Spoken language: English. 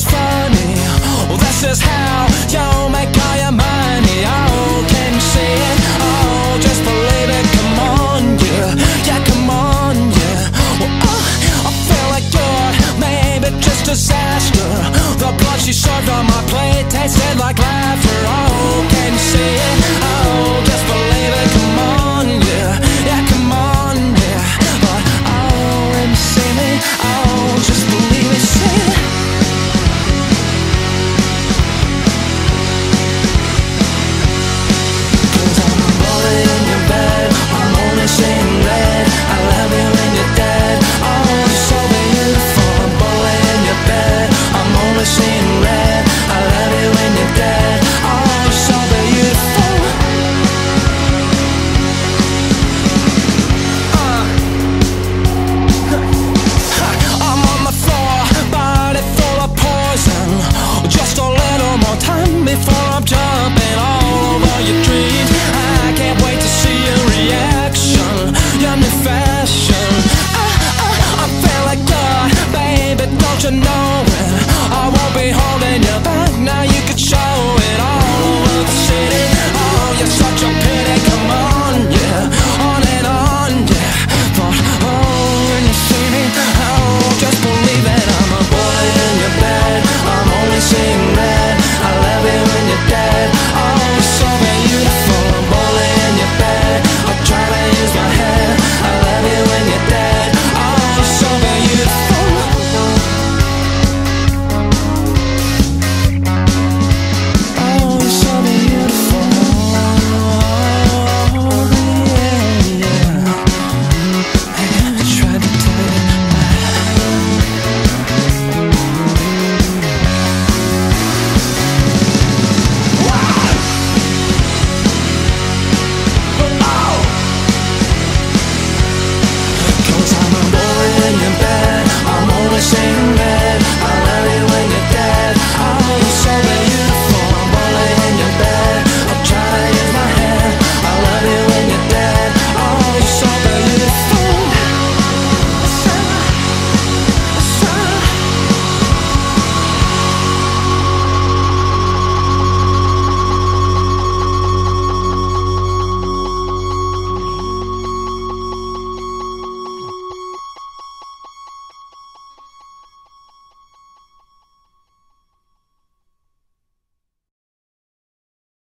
it's funny. Well, This is how you make all your money. Oh, can you see it? Oh, just believe it. Come on, yeah. Yeah, come on, yeah. Well, oh, I feel like you're maybe just disaster. The blood she served on my plate tasted like